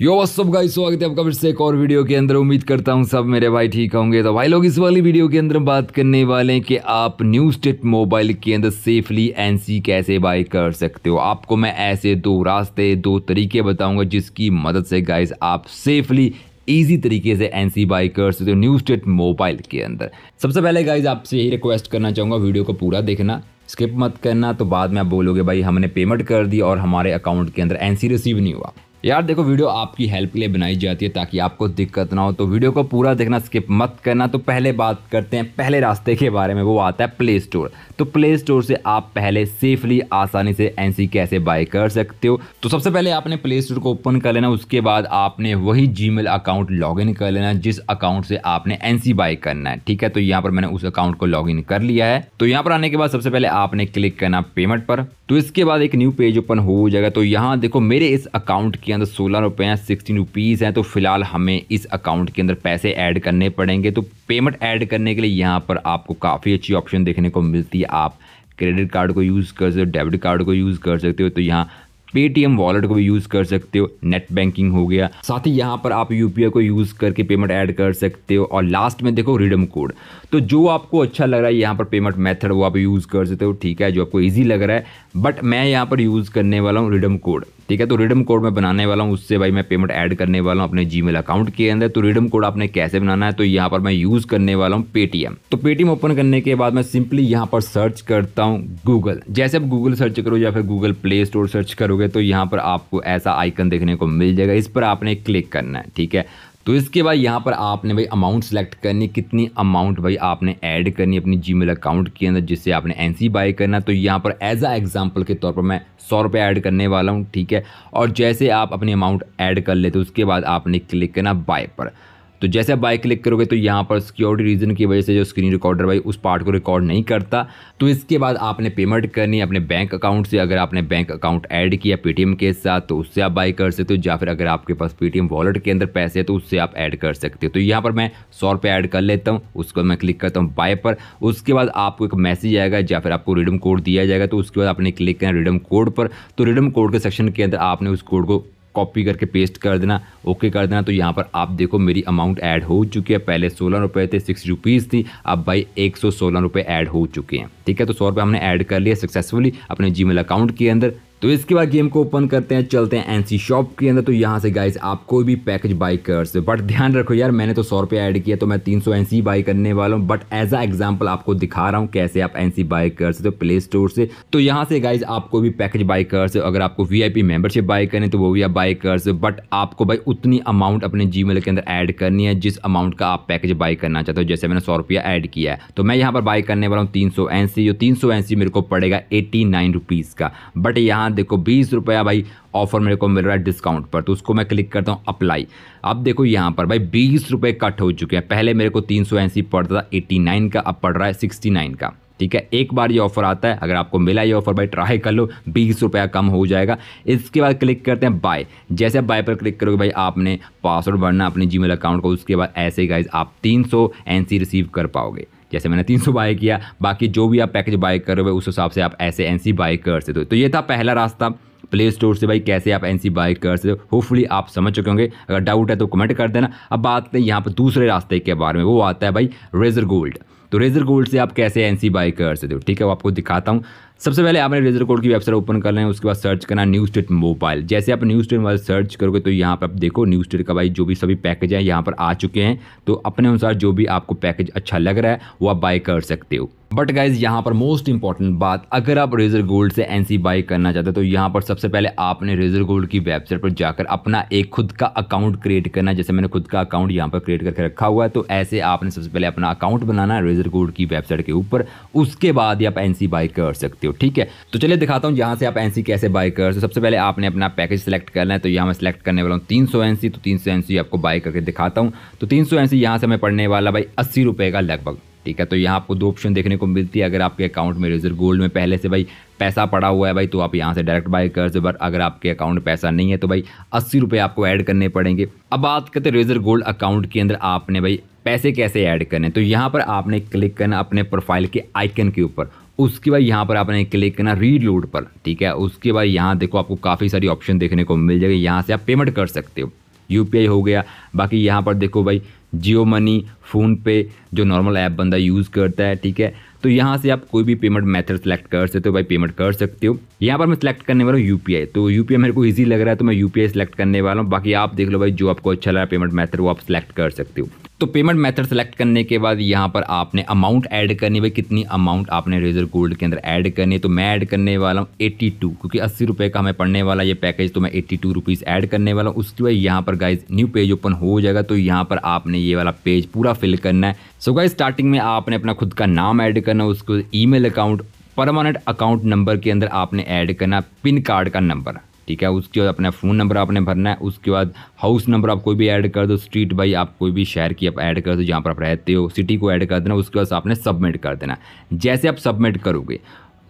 यो सब गाइस स्वागत है आपका फिर से एक और वीडियो के अंदर। उम्मीद करता हूँ सब मेरे भाई ठीक होंगे। तो भाई लोग, इस वाली वीडियो के अंदर बात करने वाले हैं कि आप न्यू स्टेट मोबाइल के अंदर सेफली एनसी कैसे बाय कर सकते हो। आपको मैं ऐसे दो रास्ते, दो तरीके बताऊँगा जिसकी मदद से गाइस आप सेफली ईजी तरीके से एन सी बाई कर सकते हो न्यू स्टेट मोबाइल के अंदर। सबसे पहले गाइज़ आपसे यही रिक्वेस्ट करना चाहूँगा वीडियो को पूरा देखना। स्किप मत करना तो बाद में आप बोलोगे, भाई, हमने पेमेंट कर दी और हमारे अकाउंट के अंदर एनसी रिसीव नहीं हुआ। यार देखो, वीडियो आपकी हेल्प के लिए बनाई जाती है ताकि आपको दिक्कत ना हो तो वीडियो को पूरा देखना स्किप मत करना। तो पहले बात करते हैं, पहले रास्ते के बारे में, वो आता है प्ले स्टोर तो प्ले स्टोर से आप पहले सेफली आसानी से एनसी कैसे बाय कर सकते हो? तो सबसे पहले आपने प्ले स्टोर को ओपन कर लेना, उसके बाद आपने वही जी अकाउंट लॉग कर लेना, जिस अकाउंट से आपने एन बाय करना है। ठीक है तो यहाँ पर मैंने उस अकाउंट को लॉग कर लिया है। तो यहाँ पर आने के बाद सबसे पहले आपने क्लिक करना पेमेंट पर। तो इसके बाद एक न्यू पेज ओपन हो जाएगा। तो यहाँ देखो, मेरे इस अकाउंट के अंदर सोलह रुपये हैं सिक्सटीन रुपीज़ हैं तो फ़िलहाल हमें इस अकाउंट के अंदर पैसे ऐड करने पड़ेंगे। तो पेमेंट ऐड करने के लिए यहाँ पर आपको काफ़ी अच्छी ऑप्शन देखने को मिलती है। आप क्रेडिट कार्ड को यूज़ कर सकते हो डेबिट कार्ड को यूज़ कर सकते हो तो यहाँ पेटीएम वॉलेट को भी यूज़ कर सकते हो नेट बैंकिंग हो गया। साथ ही यहाँ पर आप यूपीआई को यूज़ करके पेमेंट ऐड कर सकते हो। और लास्ट में देखो रिडम कोड तो जो आपको अच्छा लग रहा है, यहाँ पर पेमेंट मेथड वो आप यूज़ कर सकते हो, ठीक है, जो आपको ईजी लग रहा है बट मैं यहाँ पर यूज़ करने वाला हूँ रिडम कोड ठीक है तो रिडम कोड मैं बनाने वाला हूँ, उससे भाई मैं पेमेंट ऐड करने वाला हूँ अपने जी अकाउंट के अंदर तो रिडम कोड आपने कैसे बनाना है तो यहाँ पर मैं यूज़ करने वाला हूँ पेटीएम तो पेटीएम ओपन करने के बाद मैं सिंपली यहाँ पर सर्च करता हूँ गूगल जैसे आप गूगल सर्च करो या फिर गूगल प्ले स्टोर सर्च करोगे तो यहाँ पर आपको ऐसा आइकन देखने को मिल जाएगा, इस पर आपने क्लिक करना है, ठीक है तो इसके बाद यहाँ पर आपने भाई अमाउंट सेलेक्ट करनी, कितनी अमाउंट भाई आपने ऐड करनी अपनी जी अकाउंट के अंदर जिससे आपने एन बाई करना तो यहाँ पर एज आ एग्ज़ाम्पल के तौर पर मैं सौ रुपये ऐड करने वाला हूँ, ठीक है? और जैसे आप अपनी अमाउंट ऐड कर लेते उसके बाद आपने क्लिक करना बाय पर। तो जैसे आप बाइक क्लिक करोगे तो यहाँ पर सिक्योरिटी रीज़न की वजह से जो स्क्रीन रिकॉर्डर भाई, उस पार्ट को रिकॉर्ड नहीं करता। तो इसके बाद आपने पेमेंट करनी अपने बैंक अकाउंट से। अगर आपने बैंक अकाउंट ऐड किया पेटीएम के साथ तो उससे आप बाई कर सकते हो। या फिर अगर आपके पास पेटीएम वॉलेट के अंदर पैसे है तो उससे आप ऐड कर सकते हो। तो यहाँ पर मैं सौ रुपये ऐड कर लेता हूँ। उसको मैं क्लिक करता हूँ बाय पर। उसके बाद आपको एक मैसेज आएगा, या फिर आपको रिडम कोड दिया जाएगा। तो उसके बाद आपने क्लिक करना रिडम कोड पर। तो रिडम कोड के सेक्शन के अंदर आपने उस कोड को कॉपी करके पेस्ट कर देना ओके कर देना। तो यहाँ पर आप देखो मेरी अमाउंट ऐड हो चुकी है। पहले सोलह रुपये थे सिक्स रुपीज़ थी। अब भाई एक सौ सोलह रुपये ऐड हो चुके हैं। ठीक है तो सौ रुपये हमने ऐड कर लिया सक्सेसफुली अपने जी अकाउंट के अंदर। तो इसके बाद गेम को ओपन करते हैं, चलते हैं एनसी शॉप के अंदर। तो यहाँ से गाइस आप कोई भी पैकेज बाई कर सकते बट ध्यान रखो यार, मैंने तो सौ रुपये ऐड किया तो मैं तीन सौ एनसी बाई करने वाला हूँ। बट एज अ एग्ज़ाम्पल आपको दिखा रहा हूँ कैसे आप एनसी बाई कर सकते हो प्ले स्टोर से। तो यहाँ से गाइज़ आप कोई भी पैकेज बाई कर सकते हो। अगर आपको वीआईपी मेंबरशिप बाई करनी तो वो भी आप बाई कर सकते बट आपको भाई उतनी अमाउंट अपने जी के अंदर ऐड करनी है, जिस अमाउंट का आप पैकेज बाई करना चाहते हो। जैसे मैंने सौ रुपया ऐड किया है। तो मैं यहाँ पर बाई करने वाला हूँ तीन सौ जो तीन सौ मेरे को पड़ेगा एट्टी नाइन रुपीज़ का। बट यहाँ देखो, बीस रुपया भाई ऑफ़र मेरे को मिल रहा है डिस्काउंट पर तो उसको मैं क्लिक करता हूँ अप्लाई अब देखो यहाँ पर भाई बीस रुपये कट हो चुके हैं। पहले मेरे को तीन सौ ऐसी पड़ता था एट्टी नाइन का, अब पड़ रहा है सिक्सटी नाइन का। ठीक है, एक बार ये ऑफ़र आता है, अगर आपको मिला ये ऑफ़र भाई ट्राई कर लो, बीस रुपया कम हो जाएगा। इसके बाद क्लिक करते हैं बाय जैसे बाय पर क्लिक करोगे भाई, आपने पासवर्ड भरना अपने जीमेल अकाउंट को, उसके बाद ऐसे गाइज़ आप तीन सौ रिसीव कर पाओगे। जैसे मैंने 300 बाय किया, बाकी जो भी आप पैकेज बाय कर रहे हो, उस हिसाब से आप ऐसे एन बाय कर सकते हो। तो ये था पहला रास्ता प्ले स्टोर से भाई कैसे आप एन बाय कर सकते हो। होपफुली आप समझ चुके होंगे। अगर डाउट है तो कमेंट कर देना। अब बात है यहाँ पर दूसरे रास्ते के बारे में, वो आता है भाई रेजर गोल्ड तो रेजर गोल्ड से आप कैसे एन बाय कर सकते हो? ठीक है, वो आपको दिखाता हूँ। सबसे पहले आपने रेजर कोड की वेबसाइट ओपन कर लेना उसके बाद सर्च करना न्यू स्टेट मोबाइल जैसे आप न्यू स्टेट मोबाइल सर्च करोगे तो यहाँ पर आप देखो न्यू स्टेट का भाई जो भी सभी पैकेज है, यहाँ पर आ चुके हैं। तो अपने अनुसार जो भी आपको पैकेज अच्छा लग रहा है, वो आप बाय कर सकते हो। बट गाइज़ यहाँ पर मोस्ट इंपॉर्टेंट बात, अगर आप रेजर गोल्ड से एनसी बाई करना चाहते हो तो यहाँ पर सबसे पहले आपने रेजर गोल्ड की वेबसाइट पर जाकर अपना एक खुद का अकाउंट क्रिएट करना जैसे मैंने खुद का अकाउंट यहाँ पर क्रिएट करके रखा हुआ है तो ऐसे आपने सबसे पहले अपना अकाउंट बनाना है रेजर गोल्ड की वेबसाइट के ऊपर, उसके बाद ही आप एनसी बाई कर सकते हो, ठीक है? तो चलिए दिखाता हूँ यहाँ से आप एनसी कैसे बाई कर सकते हो। सबसे पहले आपने अपना पैकेज सेलेक्ट करना है तो यहाँ मैं सेलेक्ट करने वाला हूँ तीन सौ तो तीन सौ आपको बाई करके दिखाता हूँ। तो तीन सौ यहाँ से मैं पढ़ने वाला भाई अस्सी रुपये का लगभग, ठीक है? तो यहाँ आपको दो ऑप्शन देखने को मिलती है, अगर आपके अकाउंट में रिज़र्व गोल्ड में पहले से भाई पैसा पड़ा हुआ है भाई तो आप यहाँ से डायरेक्ट बाय कर सकते बट अगर आपके अकाउंट में पैसा नहीं है तो भाई अस्सी रुपये आपको ऐड करने पड़ेंगे। अब बात करते रेजर गोल्ड अकाउंट के अंदर आपने भाई पैसे कैसे ऐड करने तो यहाँ पर आपने क्लिक करना अपने प्रोफ़ाइल के आइकन के ऊपर। उसके बाद यहाँ पर आपने क्लिक करना रीड लोड पर, ठीक है? उसके बाद यहाँ देखो आपको काफ़ी सारी ऑप्शन देखने को मिल जाएगी। यहाँ से आप पेमेंट कर सकते हो। यूपीआई हो गया। बाकी यहाँ पर देखो भाई जियो मनी फ़ोनपे जो नॉर्मल ऐप बंदा यूज़ करता है, ठीक है? तो यहाँ से आप कोई भी पेमेंट मेथड सेलेक्ट कर सकते हो, भाई पेमेंट कर सकते हो। यहाँ पर मैं सिलेक्ट करने वाला हूँ यूपीआई तो यूपीआई मेरे को इजी लग रहा है तो मैं यूपीआई सेलेक्ट करने वाला हूँ। बाकी आप देख लो भाई, जो आपको अच्छा लगा पेमेंट मेथड वो आप सिलेक्ट कर सकते हो। तो पेमेंट मेथड सेलेक्ट करने के बाद यहाँ पर आपने अमाउंट ऐड करनी भाई, कितनी अमाउंट आपने रेजर गोल्ड के अंदर ऐड करनी है? तो मैं ऐड करने वाला हूँ एट्टी टू क्योंकि अस्सी रुपये का हमें पड़ने वाला ये पैकेज तो मैं एट्टी टू रुपीज़ ऐड करने वाला हूँ। उसके बाद यहाँ पर गाइज़ न्यू पेज ओपन हो जाएगा। तो यहाँ पर आपने ये वाला पेज पूरा फिल करना है। सो गाइज़ स्टार्टिंग में आपने अपना खुद का नाम ऐड करना उसको e account permanent account number के अंदर आपने ऐड करना पिन कार्ड का नंबर ठीक है, उसके बाद अपना फ़ोन नंबर आपने भरना है, उसके बाद हाउस नंबर आप कोई भी ऐड कर दो स्ट्रीट बाई आप कोई भी शहर की आप ऐड कर दो जहाँ पर आप रहते हो सिटी को ऐड कर देना, उसके बाद आपने सबमिट कर देना। जैसे आप सबमिट करोगे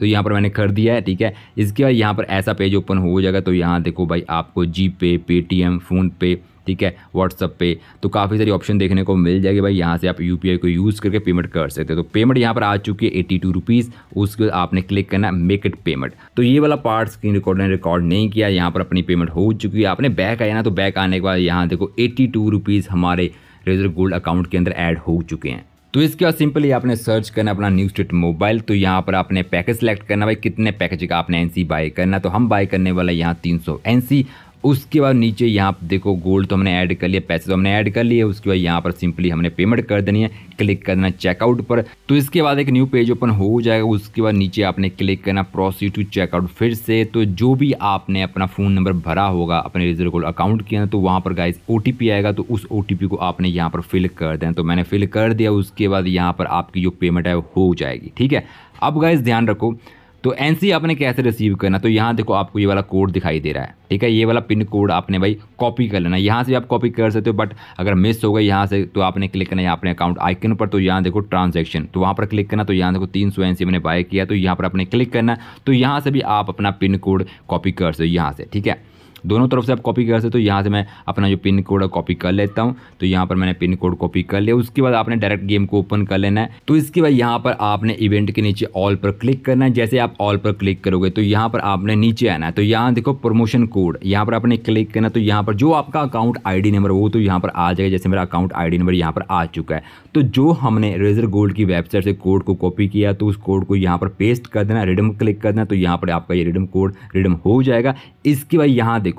तो यहाँ पर मैंने कर दिया है, ठीक है? इसके बाद यहाँ पर ऐसा पेज ओपन हो जाएगा तो यहाँ देखो भाई आपको जी पे पेटीएम फ़ोनपे ठीक है व्हाट्सअप पे। तो काफ़ी सारी ऑप्शन देखने को मिल जाएगी भाई। यहाँ से आप यूपीआई को यूज़ करके पेमेंट कर सकते हो। तो पेमेंट यहाँ पर आ चुकी है एट्टी टू रुपीज़ उसके बाद आपने क्लिक करना मेक इट पेमेंट तो ये वाला पार्ट स्क्रीन रिकॉर्ड ने रिकॉर्ड नहीं किया। यहाँ पर अपनी पेमेंट हो चुकी है। आपने बैक आया ना तो बैक आने के बाद यहाँ देखो एट्टी टू रुपीज़ हमारे रेजर गोल्ड अकाउंट के अंदर ऐड हो चुके हैं। तो इसके बाद सिंपली आपने सर्च करना अपना न्यू स्टेट मोबाइल तो यहाँ पर आपने पैकेज सेलेक्ट करना भाई। कितने पैकेज का आपने एनसी बाय करना तो हम बाय करने वाला यहाँ 300 एनसी उसके बाद नीचे यहाँ देखो गोल्ड तो हमने ऐड कर लिया, पैसे तो हमने ऐड कर लिए, उसके बाद यहाँ पर सिंपली हमने पेमेंट कर देनी है क्लिक करना चेकआउट पर। तो इसके बाद एक न्यू पेज ओपन हो जाएगा, उसके बाद नीचे आपने क्लिक करना प्रोसीड टू चेकआउट फिर से। तो जो भी आपने अपना फ़ोन नंबर भरा होगा, अपने रिज़र्व गोल्ड अकाउंट के अंदर तो वहाँ पर गाइस ओ आएगा तो उस ओटीपी को आपने यहाँ पर फिल कर देना। तो मैंने फिल कर दिया, उसके बाद यहाँ पर आपकी जो पेमेंट है हो जाएगी, ठीक है? अब गाइस ध्यान रखो तो एनसी आपने कैसे रिसीव करना? तो यहाँ देखो आपको ये वाला कोड दिखाई दे रहा है, ठीक है? ये वाला पिन कोड आपने भाई कॉपी कर लेना। यहाँ से भी आप कॉपी कर सकते हो बट अगर मिस हो गई यहाँ से तो आपने क्लिक करना यहाँ अपने अकाउंट आइकन पर। तो यहाँ देखो ट्रांजेक्शन तो वहाँ पर क्लिक करना तो यहाँ देखो तीन सौ मैंने बाय किया तो यहाँ पर आपने क्लिक करना। तो यहाँ से भी आप अपना पिन कोड कॉपी कर सकते हो, यहाँ से, ठीक है? दोनों तरफ़ से आप कॉपी कर सकते तो यहाँ से मैं अपना जो पिन कोड है कॉपी कर लेता हूँ। तो यहाँ पर मैंने पिन कोड कॉपी कर लिया। उसके बाद आपने डायरेक्ट गेम को ओपन कर लेना है। तो इसके बाद यहाँ पर आपने इवेंट के नीचे ऑल पर क्लिक करना है। जैसे आप ऑल पर क्लिक करोगे तो यहाँ पर आपने नीचे आना है। तो यहाँ देखो प्रमोशन कोड यहाँ पर आपने क्लिक करना तो यहाँ पर जो आपका अकाउंट आईडी नंबर वो तो यहाँ पर आ जाएगा। जैसे मेरा अकाउंट आईडी नंबर यहाँ पर आ चुका है। तो जो हमने रेजर गोल्ड की वेबसाइट से कोड को कॉपी किया तो उस कोड को यहाँ पर पेस्ट कर देना रिडम क्लिक कर देना। तो यहाँ पर आपका ये रिडम कोड रिडम हो जाएगा। इसके बाद यहाँ देखो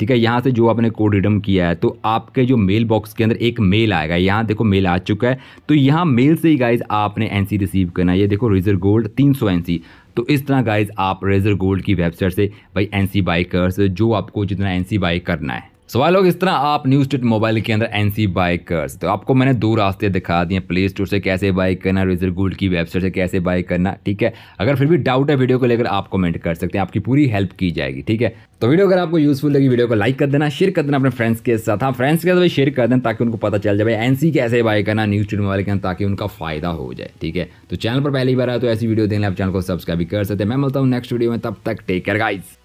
ठीक है, यहाँ से जो आपने कोड रिडम किया है तो आपके जो मेल बॉक्स के अंदर एक मेल आएगा। यहाँ देखो मेल आ चुका है। तो यहाँ मेल से ही गाइज़ आपने एनसी रिसीव करना है। ये देखो रेजर गोल्ड तीन सौ तो इस तरह गाइज़ आप रेजर गोल्ड की वेबसाइट से भाई एन सी कर जो आपको जितना एन सी करना है। सवाल लोग, इस तरह आप न्यू स्टेट मोबाइल के अंदर एन सी बाई कर तो आपको मैंने दो रास्ते दिखा दिए प्ले स्टोर से कैसे बाई करना रिज़र्व गोल्ड की वेबसाइट से कैसे बाई करना, ठीक है? अगर फिर भी डाउट है वीडियो को लेकर आप कमेंट कर सकते हैं, आपकी पूरी हेल्प की जाएगी, ठीक है? तो वीडियो अगर आपको यूजफुल लगी वीडियो को लाइक कर देना शेयर कर देना अपने फ्रेंड्स के साथ। हाँ फ्रेंड्स के साथ शेयर कर देना ताकि उनको पता चल जाए एन सी कैसे बाई करना न्यू स्टेट मोबाइल के अंदर, ताकि उनका फ़ायदा हो जाए, ठीक है? तो चैनल पर पहली बार आया तो ऐसी वीडियो देखने आप चैनल को सब्सक्राइब कर सकते हैं। मैं मिलता हूँ नेक्स्ट वीडियो में, तब तक टेक केयर गाइज़